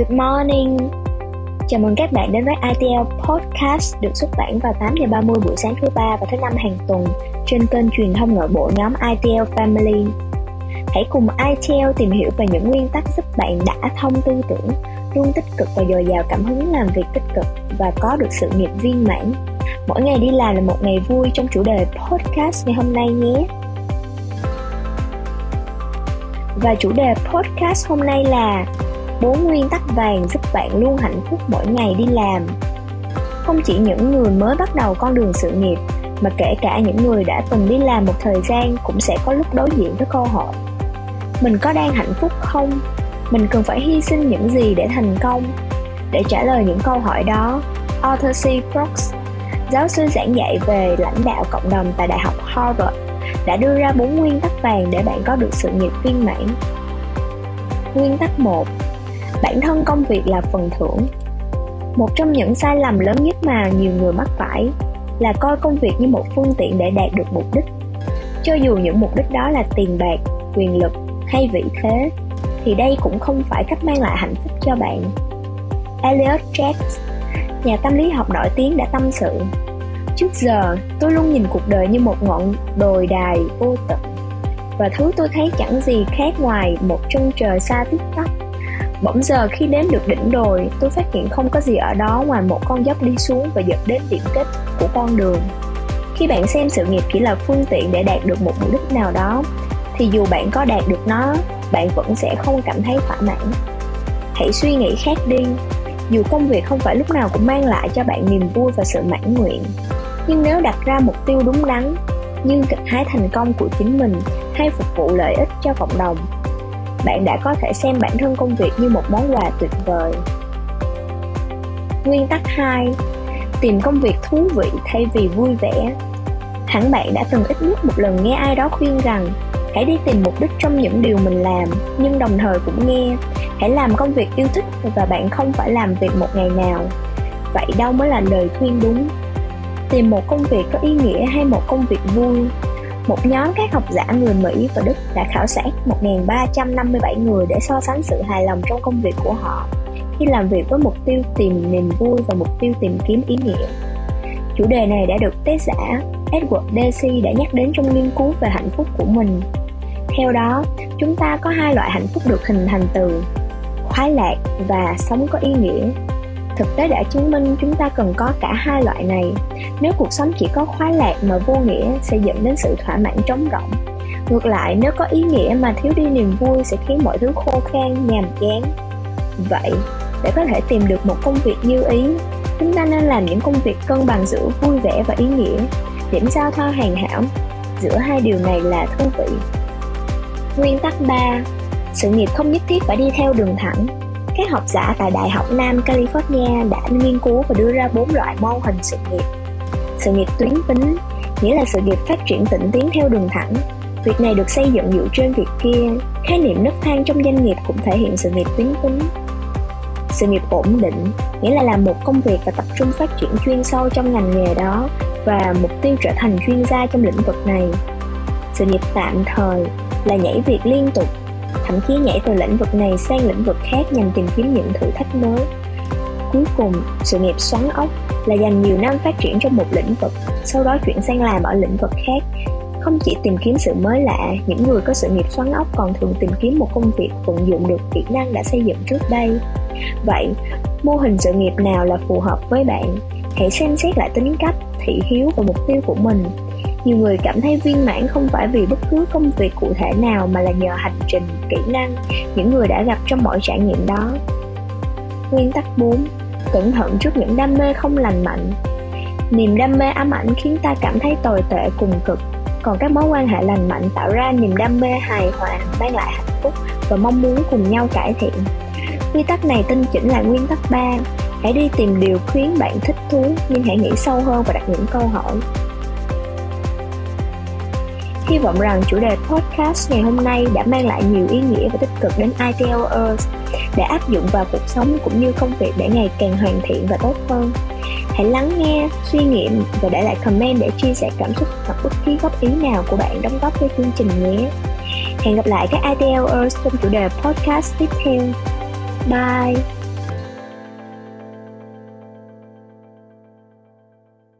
Good morning. Chào mừng các bạn đến với ITL Podcast được xuất bản vào 8 giờ 30 buổi sáng thứ ba và thứ năm hàng tuần trên kênh truyền thông nội bộ nhóm ITL Family. Hãy cùng ITL tìm hiểu về những nguyên tắc giúp bạn đã thông tư tưởng, luôn tích cực và dồi dào cảm hứng làm việc tích cực và có được sự nghiệp viên mãn. Mỗi ngày đi làm là một ngày vui trong chủ đề podcast ngày hôm nay nhé. Và chủ đề podcast hôm nay là bốn nguyên tắc vàng giúp bạn luôn hạnh phúc mỗi ngày đi làm không chỉ những người mới bắt đầu con đường sự nghiệp, mà kể cả những người đã từng đi làm một thời gian cũng sẽ có lúc đối diện với câu hỏi mình có đang hạnh phúc không mình cần phải hy sinh những gì để thành công để trả lời những câu hỏi đó, Arthur C. Brooks, giáo sư giảng dạy về lãnh đạo cộng đồng tại Đại học Harvard, đã đưa ra bốn nguyên tắc vàng để bạn có được sự nghiệp viên mãn. Nguyên tắc 1 bản thân công việc là phần thưởng. Một trong những sai lầm lớn nhất mà nhiều người mắc phải là coi công việc như một phương tiện để đạt được mục đích. Cho dù những mục đích đó là tiền bạc, quyền lực hay vị thế, thì đây cũng không phải cách mang lại hạnh phúc cho bạn. Elliot Jacks nhà tâm lý học nổi tiếng đã tâm sự, trước giờ, tôi luôn nhìn cuộc đời như một ngọn đồi đài vô tận, và thứ tôi thấy chẳng gì khác ngoài một chân trời xa tít tắp. Bỗng giờ khi đến được đỉnh đồi, tôi phát hiện không có gì ở đó ngoài một con dốc đi xuống và dẫn đến điểm kết của con đường. Khi bạn xem sự nghiệp chỉ là phương tiện để đạt được một mục đích nào đó, thì dù bạn có đạt được nó, bạn vẫn sẽ không cảm thấy thỏa mãn. Hãy suy nghĩ khác đi, dù công việc không phải lúc nào cũng mang lại cho bạn niềm vui và sự mãn nguyện, nhưng nếu đặt ra mục tiêu đúng đắn, như hái thành công của chính mình hay phục vụ lợi ích cho cộng đồng bạn đã có thể xem bản thân công việc như một món quà tuyệt vời. Nguyên tắc 2 Tìm công việc thú vị thay vì vui vẻ. Hẳn bạn đã từng ít nhất một lần nghe ai đó khuyên rằng, Hãy đi tìm mục đích trong những điều mình làm, Nhưng đồng thời cũng nghe, Hãy làm công việc yêu thích và bạn không phải làm việc một ngày nào. Vậy đâu mới là lời khuyên đúng? Tìm một công việc có ý nghĩa hay một công việc vui? Một nhóm các học giả người Mỹ và Đức đã khảo sát 1.357 người để so sánh sự hài lòng trong công việc của họ khi làm việc với mục tiêu tìm niềm vui và mục tiêu tìm kiếm ý nghĩa. Chủ đề này đã được tác giả Edward Deci đã nhắc đến trong nghiên cứu về hạnh phúc của mình. Theo đó, chúng ta có hai loại hạnh phúc được hình thành từ khoái lạc và sống có ý nghĩa thực tế đã chứng minh chúng ta cần có cả hai loại này. Nếu cuộc sống chỉ có khoái lạc mà vô nghĩa sẽ dẫn đến sự thỏa mãn trống rỗng. Ngược lại, nếu có ý nghĩa mà thiếu đi niềm vui sẽ khiến mọi thứ khô khan, nhàm chán. Vậy, để có thể tìm được một công việc như ý, chúng ta nên làm những công việc cân bằng giữa vui vẻ và ý nghĩa. Điểm giao thoa hoàn hảo giữa hai điều này là thú vị. Nguyên tắc 3 sự nghiệp không nhất thiết phải đi theo đường thẳng các học giả tại Đại học Nam California đã nghiên cứu và đưa ra bốn loại mô hình sự nghiệp. Sự nghiệp tuyến tính, nghĩa là sự nghiệp phát triển tỉnh tiến theo đường thẳng. Việc này được xây dựng dựa trên việc kia. Khái niệm nấc thang trong doanh nghiệp cũng thể hiện sự nghiệp tuyến tính. Sự nghiệp ổn định, nghĩa là làm một công việc và tập trung phát triển chuyên sâu trong ngành nghề đó và mục tiêu trở thành chuyên gia trong lĩnh vực này. Sự nghiệp tạm thời là nhảy việc liên tục thậm chí nhảy từ lĩnh vực này sang lĩnh vực khác nhằm tìm kiếm những thử thách mới. Cuối cùng, sự nghiệp xoắn ốc là dành nhiều năm phát triển trong một lĩnh vực, sau đó chuyển sang làm ở lĩnh vực khác. Không chỉ tìm kiếm sự mới lạ, những người có sự nghiệp xoắn ốc còn thường tìm kiếm một công việc vận dụng được kỹ năng đã xây dựng trước đây. Vậy, mô hình sự nghiệp nào là phù hợp với bạn? Hãy xem xét lại tính cách, thị hiếu và mục tiêu của mình nhiều người cảm thấy viên mãn không phải vì bất cứ công việc cụ thể nào mà là nhờ hành trình, kỹ năng, những người đã gặp trong mọi trải nghiệm đó. Nguyên tắc 4 cẩn thận trước những đam mê không lành mạnh. Niềm đam mê ám ảnh khiến ta cảm thấy tồi tệ, cùng cực. Còn các mối quan hệ lành mạnh tạo ra niềm đam mê hài hòa, mang lại hạnh phúc và mong muốn cùng nhau cải thiện. Quy tắc này tinh chỉnh là nguyên tắc 3 hãy đi tìm điều khiến bạn thích thú nhưng hãy nghĩ sâu hơn và đặt những câu hỏi. Hy vọng rằng chủ đề podcast ngày hôm nay đã mang lại nhiều ý nghĩa và tích cực đến ITLers để áp dụng vào cuộc sống cũng như công việc để ngày càng hoàn thiện và tốt hơn. Hãy lắng nghe, suy nghiệm và để lại comment để chia sẻ cảm xúc hoặc bất kỳ góp ý nào của bạn đóng góp cho chương trình nhé. Hẹn gặp lại các ITLers trong chủ đề podcast tiếp theo. Bye!